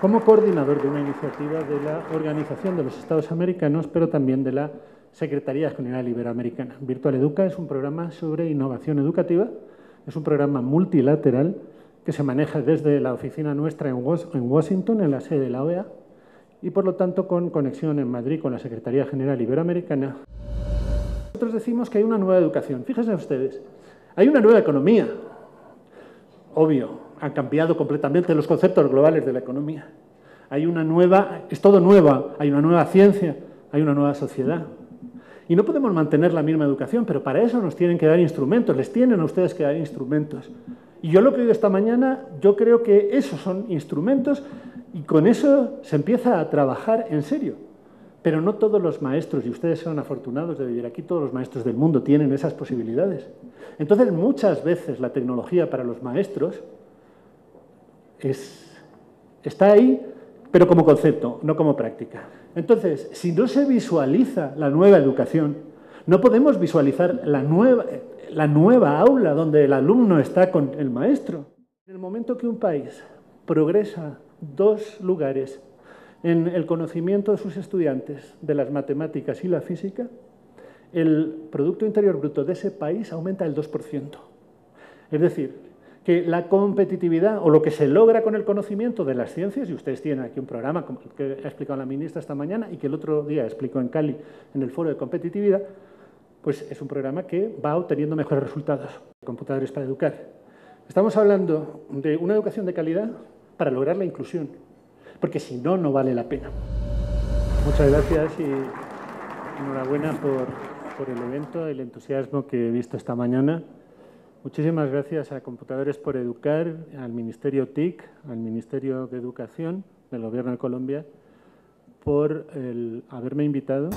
como coordinador de una iniciativa de la Organización de los Estados Americanos, pero también de la Secretaría General Iberoamericana. Virtual Educa es un programa sobre innovación educativa, es un programa multilateral que se maneja desde la oficina nuestra en Washington, en la sede de la OEA, y por lo tanto con conexión en Madrid con la Secretaría General Iberoamericana. Nosotros decimos que hay una nueva educación. Fíjense ustedes, hay una nueva economía. Obvio, han cambiado completamente los conceptos globales de la economía. Hay una nueva, es todo nuevo, hay una nueva ciencia, hay una nueva sociedad. Y no podemos mantener la misma educación, pero para eso nos tienen que dar instrumentos, les tienen a ustedes que dar instrumentos. Y yo lo que he oído esta mañana, yo creo que esos son instrumentos y con eso se empieza a trabajar en serio. Pero no todos los maestros, y ustedes son afortunados de vivir aquí, todos los maestros del mundo tienen esas posibilidades. Entonces, muchas veces la tecnología para los maestros está ahí, pero como concepto, no como práctica. Entonces, si no se visualiza la nueva educación, no podemos visualizar la nueva, la nueva aula donde el alumno está con el maestro. En el momento que un país progresa dos lugares en el conocimiento de sus estudiantes de las matemáticas y la física, el Producto Interior Bruto de ese país aumenta el 2%. Es decir, que la competitividad o lo que se logra con el conocimiento de las ciencias, y ustedes tienen aquí un programa que ha explicado la ministra esta mañana y que el otro día explicó en Cali en el foro de competitividad, pues es un programa que va obteniendo mejores resultados. Computadores para educar. Estamos hablando de una educación de calidad para lograr la inclusión, porque si no, no vale la pena. Muchas gracias y enhorabuena por, por el evento, el entusiasmo que he visto esta mañana. Muchísimas gracias a Computadores por Educar, al Ministerio TIC, al Ministerio de Educación del Gobierno de Colombia, por el haberme invitado.